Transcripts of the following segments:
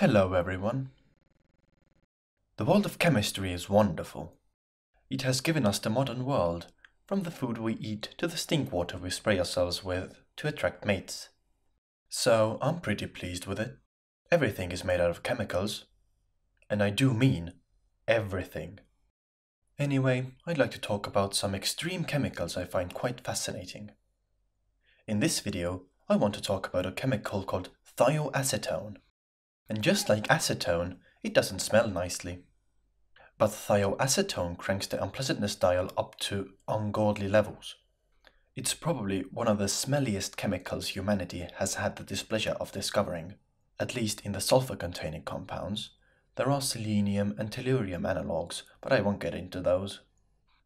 Hello everyone. The world of chemistry is wonderful. It has given us the modern world, from the food we eat to the stink water we spray ourselves with to attract mates. So I'm pretty pleased with it. Everything is made out of chemicals. And I do mean everything. Anyway, I'd like to talk about some extreme chemicals I find quite fascinating. In this video, I want to talk about a chemical called thioacetone. And just like acetone, it doesn't smell nicely. But thioacetone cranks the unpleasantness dial up to ungodly levels. It's probably one of the smelliest chemicals humanity has had the displeasure of discovering, at least in the sulfur-containing compounds, there are selenium and tellurium analogues, but I won't get into those.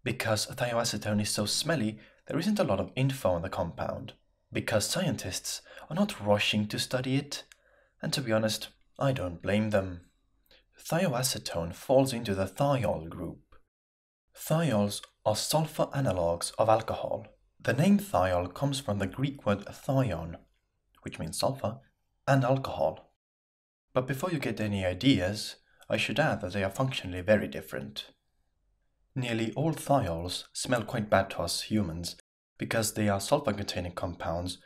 Because thioacetone is so smelly, there isn't a lot of info on the compound, because scientists are not rushing to study it, and to be honest, I don't blame them. Thioacetone falls into the thiol group. Thiols are sulfur analogues of alcohol. The name thiol comes from the Greek word thion, which means sulfur, and alcohol. But before you get any ideas, I should add that they are functionally very different. Nearly all thiols smell quite bad to us humans because they are sulfur-containing compounds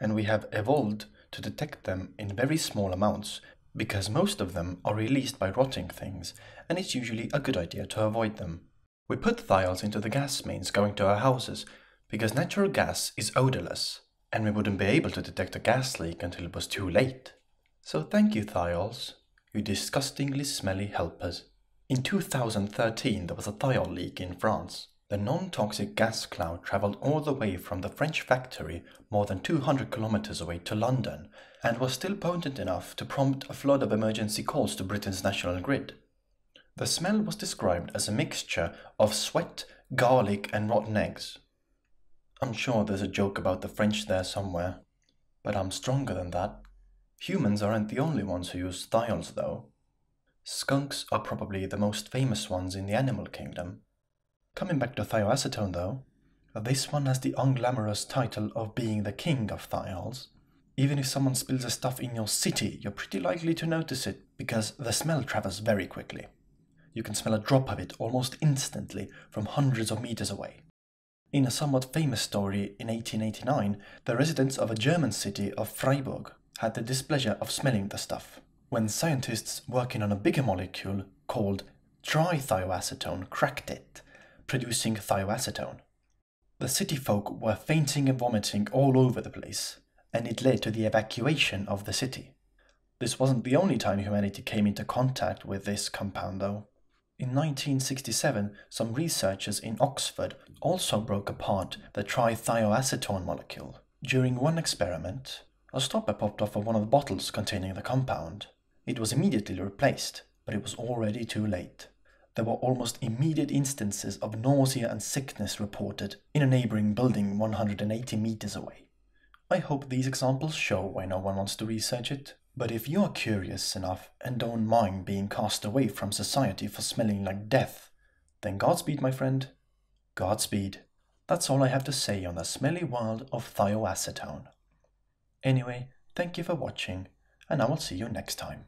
and we have evolved to detect them in very small amounts because most of them are released by rotting things and it's usually a good idea to avoid them. We put thiols into the gas mains going to our houses because natural gas is odorless and we wouldn't be able to detect a gas leak until it was too late. So thank you thiols you disgustingly smelly helpers. In 2013, there was a thiol leak in France. The non-toxic gas cloud travelled all the way from the French factory more than 200 kilometers away to London and was still potent enough to prompt a flood of emergency calls to Britain's national grid. The smell was described as a mixture of sweat, garlic and rotten eggs. I'm sure there's a joke about the French there somewhere, but I'm stronger than that. Humans aren't the only ones who use thiols, though. Skunks are probably the most famous ones in the animal kingdom. Coming back to thioacetone, though, uh, this one has the unglamorous title of being the king of thiols. Even if someone spills a stuff in your city, you're pretty likely to notice it because the smell travels very quickly. You can smell a drop of it almost instantly from hundreds of meters away. In a somewhat famous story in 1889, the residents of a German city of Freiburg had the displeasure of smelling the stuff. When scientists working on a bigger molecule called trithioacetone cracked it, producing thioacetone. The city folk were fainting and vomiting all over the place, and it led to the evacuation of the city. This wasn't the only time humanity came into contact with this compound, though. In 1967, some researchers in Oxford also broke apart the trithioacetone molecule. During one experiment, a stopper popped off of one of the bottles containing the compound. It was immediately replaced, but it was already too late. There were almost immediate instances of nausea and sickness reported in a neighboring building 180 meters away. I hope these examples show why no one wants to research it, but if you are curious enough and don't mind being cast away from society for smelling like death, then Godspeed, my friend. Godspeed. That's all I have to say on the smelly world of thioacetone. Anyway, thank you for watching, and I will see you next time.